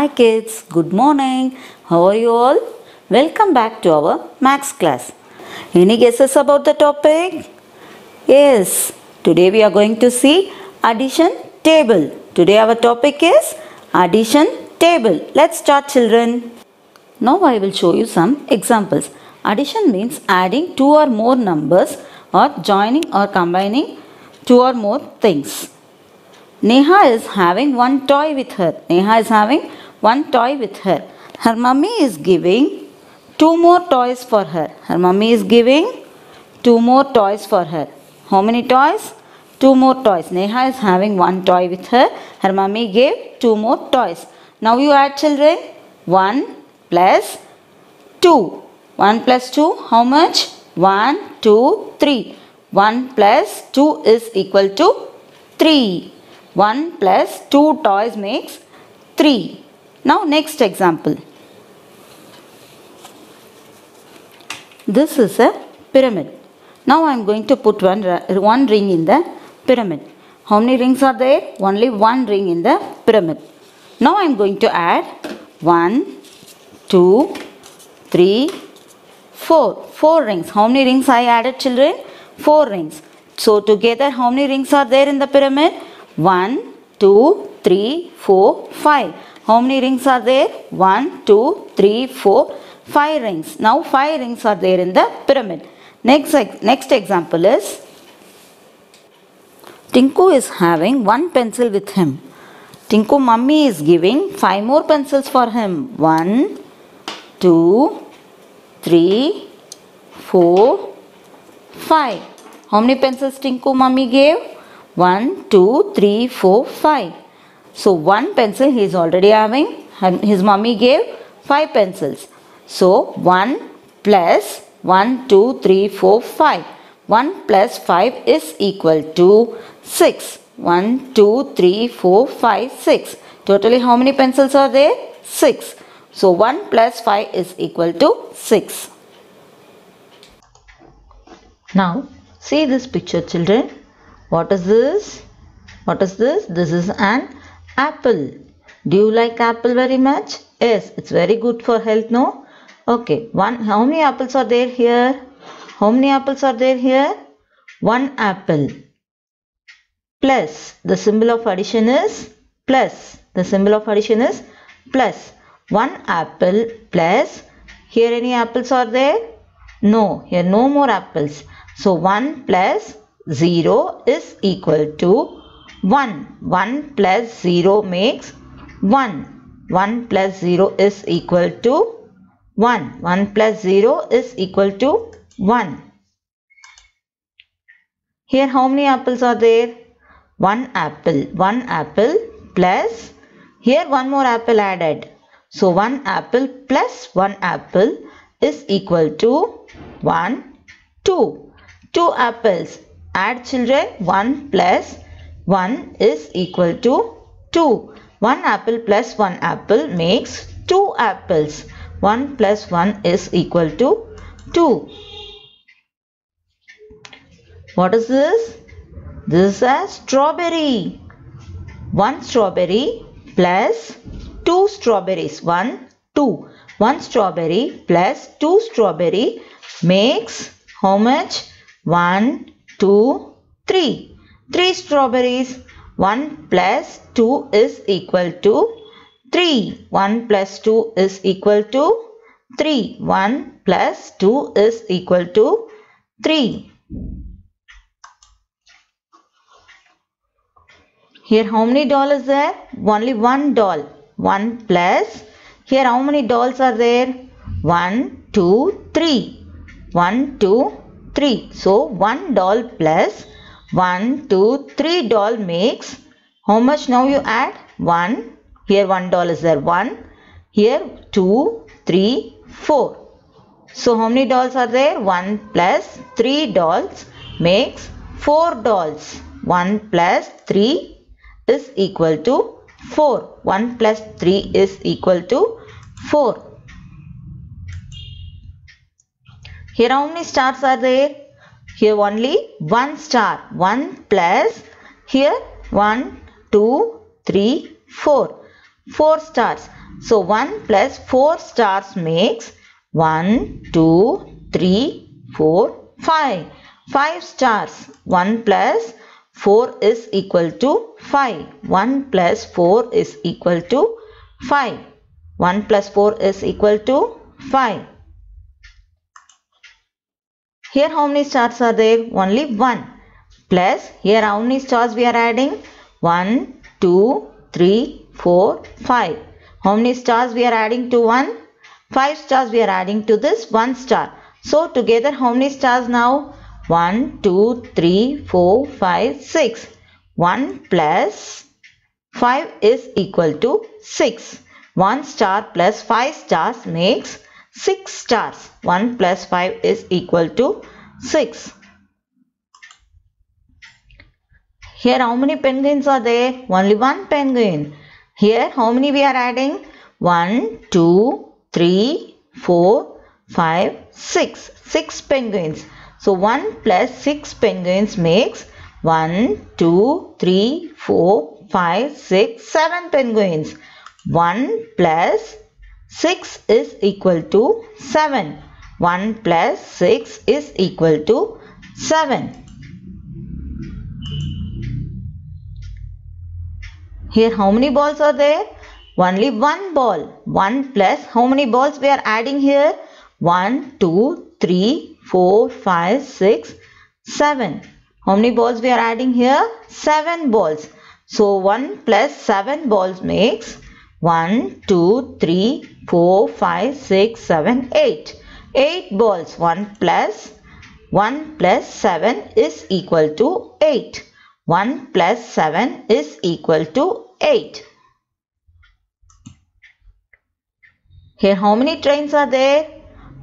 Hi kids, good morning. How are you all? Welcome back to our max class. Any guesses about the topic? Yes, today we are going to see addition table. Today our topic is addition table. Let's start children. Now I will show you some examples. Addition means adding two or more numbers or joining or combining two or more things. Neha is having one toy with her. Neha is having one toy with her. Her mummy is giving two more toys for her. Her mummy is giving two more toys for her. How many toys? Two more toys. Neha is having one toy with her. Her mummy gave two more toys. Now you add children. 1 plus 2. 1 plus 2, how much? 1, 2, 3. 1 plus 2 is equal to 3. 1 plus 2 toys makes 3. Now next example. This is a pyramid. Now I am going to put one, one ring in the pyramid. How many rings are there? Only one ring in the pyramid. Now I am going to add 1, 2, 3, 4. 4 rings. How many rings I added children? 4 rings. So together how many rings are there in the pyramid? 1, 2, 3, 4, 5. How many rings are there? 1, 2, 3, 4, 5 rings. Now 5 rings are there in the pyramid. Next, next example is Tinku is having one pencil with him. Tinku mummy is giving five more pencils for him. One, two, three, four, five. How many pencils Tinku mummy gave? One, two, three, four, five. So one pencil he is already having. and His mummy gave five pencils. So one plus one, two, three, four, five. One plus five is equal to six. One, two, three, four, five, six. Totally how many pencils are there? Six. So 1 plus 5 is equal to 6. Now see this picture children. What is this? What is this? This is an apple. Do you like apple very much? Yes, it's very good for health, no? Okay, one how many apples are there here? How many apples are there here? One apple. Plus the symbol of addition is plus. The symbol of addition is plus. One apple plus here any apples are there? No, here no more apples. So 1 plus 0 is equal to 1. 1 plus 0 makes 1. 1 plus 0 is equal to 1. 1 plus 0 is equal to 1. Here how many apples are there? 1 apple. 1 apple plus here one more apple added. So 1 apple plus 1 apple is equal to 1, 2. 2 apples. Add children 1 plus 1 is equal to 2. 1 apple plus 1 apple makes 2 apples. 1 plus 1 is equal to 2. What is this? This is a strawberry. 1 strawberry plus 2 strawberries. 1, 2. 1 strawberry plus 2 strawberry makes how much? 1, 2, 3. 3 strawberries. 1 plus 2 is equal to 3. 1 plus 2 is equal to 3. 1 plus 2 is equal to 3. Here how many doll is there? Only one doll. 1 plus. Here how many dolls are there? 1, 2, 3. 1, 2, 3. So 1 doll plus 1, 2, 3 doll makes how much now you add? 1. Here 1 doll is there. 1. Here 2, 3, 4. So how many dolls are there? 1 plus 3 dolls makes 4 dolls. 1 plus 3 is equal to 4. 1 plus 3 is equal to 4. Here how many stars are there? Here only one star. 1 plus here 1, 2, 3, 4. 4 stars. So 1 plus 4 stars makes 1, 2, 3, 4, 5. 5 stars. 1 plus 4 is equal to 5. 1 plus 4 is equal to 5. 1 plus 4 is equal to 5. Here how many stars are there? Only 1. Plus here how many stars we are adding? 1, 2, 3, 4, 5. How many stars we are adding to 1? 5 stars we are adding to this 1 star. So together how many stars now? 1, 2, 3, 4, 5, 6. 1 plus 5 is equal to 6. 1 star plus 5 stars makes 6 stars. 1 plus 5 is equal to 6. Here how many penguins are there? Only one penguin. Here how many we are adding? 1, 2, 3, 4, 5, 6. 6 penguins. So 1 plus 6 penguins makes 1, 2, 3, 4, 5, 6, 7 penguins. 1 plus 6 is equal to 7. 1 plus 6 is equal to 7. Here how many balls are there? Only one ball. 1 plus how many balls we are adding here? 1, 2, 3, 4, 5, 6, 7. How many balls we are adding here? 7 balls. So 1 plus 7 balls makes 1, 2, 3, 4, 5, 6, 7, 8. 8 balls. 1 plus 1 plus 7 is equal to 8. 1 plus 7 is equal to 8. Here how many trains are there?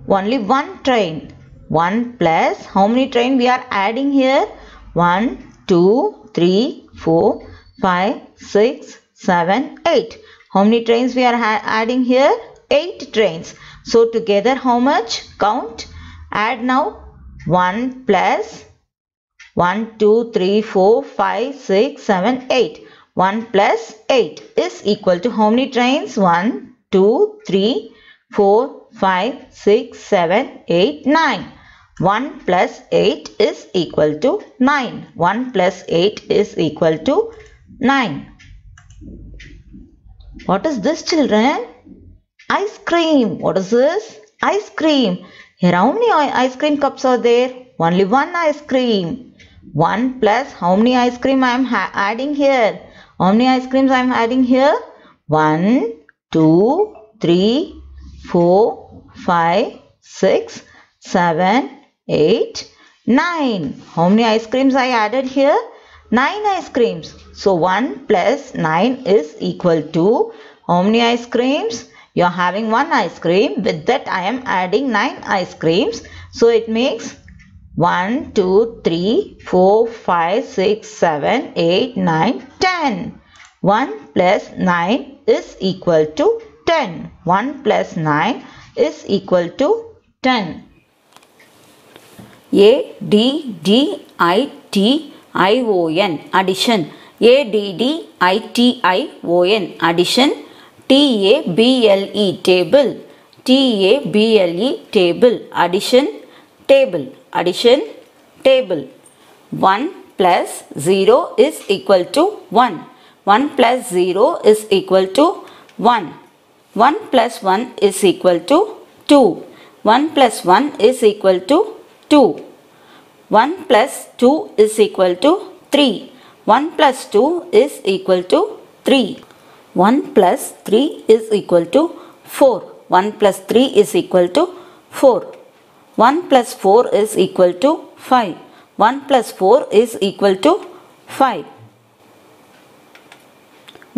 Only one train. 1 plus how many train we are adding here? 1, 2, 3, 4, 5, 6, 7, 8. How many trains we are adding here? 8 trains. So together how much? Count. Add now. 1 plus 1, 2, 3, 4, 5, 6, 7, 8. 1 plus 8 is equal to how many trains? 1, 2, 3, 4, 5, 6, 7, 8, 9. 1 plus 8 is equal to 9. 1 plus 8 is equal to 9. What is this children? Ice cream. What is this? Ice cream. Here how many ice cream cups are there? Only one ice cream. 1 plus how many ice cream I am adding here? How many ice creams I am adding here? 1, 2, 3, 4, 5, 6, 7, 8, 9. How many ice creams I added here? 9 ice creams. So 1 plus 9 is equal to how many ice creams? You are having one ice cream. With that I am adding 9 ice creams. So it makes 1, 2, 3, 4, 5, 6, 7, 8, 9, 10. 1 plus 9 is equal to 10. 1 plus 9 is equal to 10. A D D I T I O N addition A D D I T I O N addition E table. T A B L E table. Addition table. Addition table. 1 plus 0 is equal to 1 1 plus 0 is equal to 1 1 plus 1 is equal to 2 1 plus 1 is equal to 2 1 plus 2 is equal to 3 1 plus 2 is equal to 3 1 plus 3 is equal to 4 1 plus 3 is equal to 4 1 plus 4 is equal to 5 1 plus 4 is equal to 5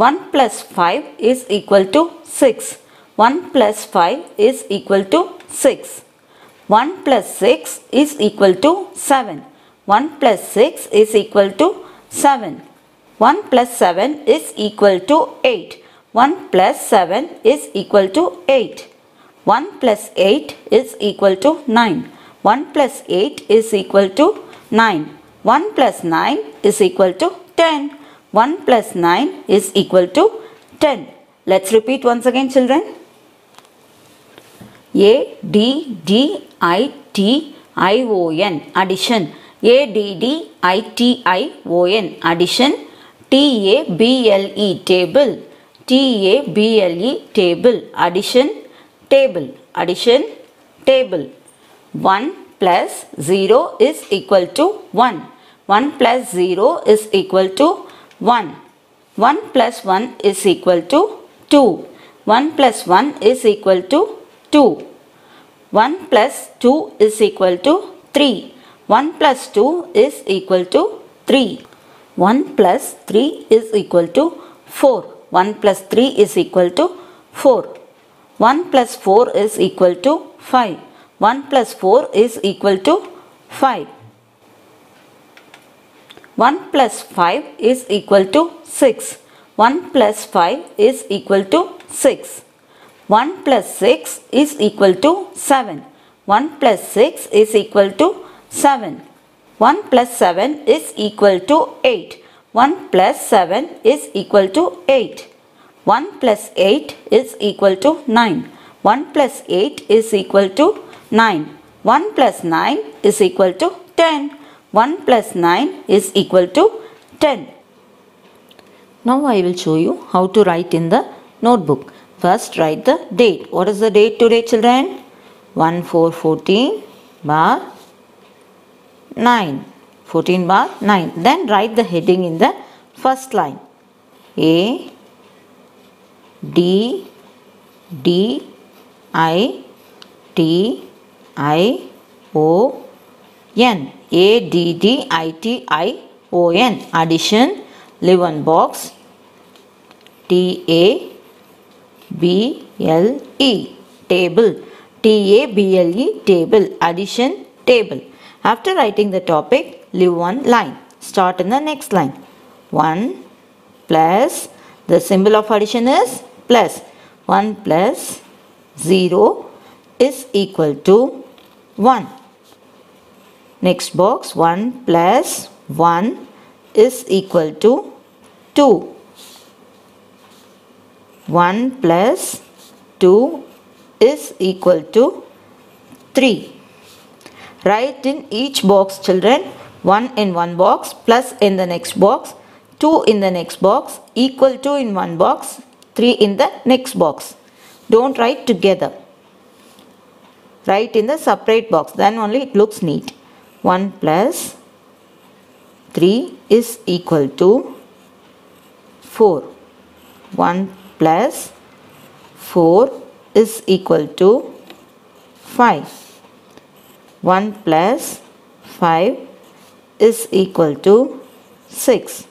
1 plus 5 is equal to 6 1 plus 5 is equal to 6 1 plus 6 is equal to 7. 1 plus 6 is equal to 7. 1 plus 7 is equal to 8. 1 plus 7 is equal to 8. 1 plus 8 is equal to 9. 1 plus 8 is equal to 9. 1 plus 9 is equal to 10. 1 plus 9 is equal to 10. Let's repeat once again, children. A D D I T I O N addition. A D D I T I O N addition. E table. T A B L E table addition. Table addition. Table. 1 plus 0 is equal to 1. 1 plus 0 is equal to 1. 1 plus 1 is equal to 2. 1 plus 1 is equal to 2. 1 plus 2 is equal to 3. 1 plus 2 is equal to 3. 1 plus 3 is equal to 4. 1 plus 3 is equal to 4. 1 plus 4 is equal to 5. 1 plus 4 is equal to 5. 1 plus 5 is equal to 6. 1 plus 5 is equal to 6. 1 plus 6 is equal to 7. 1 plus 6 is equal to 7. 1 plus 7 is equal to 8. 1 plus 7 is equal to 8. 1 plus 8 is equal to 9. 1 plus 8 is equal to 9. 1 plus 9 is equal to 10. 1 plus 9 is equal to 10. Now I will show you how to write in the notebook. First write the date. What is the date today children? 1 4 14 bar 9. 14 bar 9. Then write the heading in the first line. A D D I T I O N. A D D I T I O N. Addition live one box. T A B L E. Table. T A B L E. Table. Addition table after writing the topic leave one line. Start in the next line. 1 plus the symbol of addition is plus. plus 1 plus 0 is equal to 1 next box 1 plus 1 is equal to 2 1 plus 2 is equal to 3 write in each box children. 1 in one box plus in the next box. 2 in the next box equal to in one box. 3 in the next box. Don't write together. Write in the separate box. Then only it looks neat. 1 plus 3 is equal to 4 1 plus 4 is equal to 5 1 plus 5 is equal to 6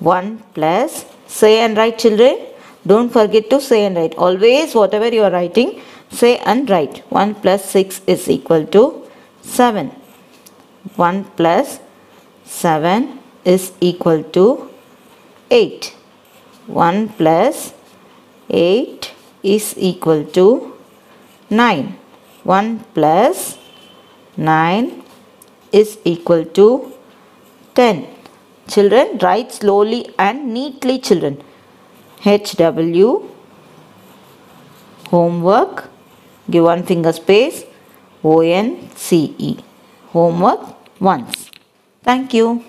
1 plus say and write children. Don't forget to say and write. Always whatever you are writing say and write. 1 plus 6 is equal to 7 1 plus 7 is equal to 8 1 plus 8 is equal to 9 1 plus 9 is equal to 10 children write slowly and neatly children. HW homework. Give one finger space. ONCE homework once. Thank you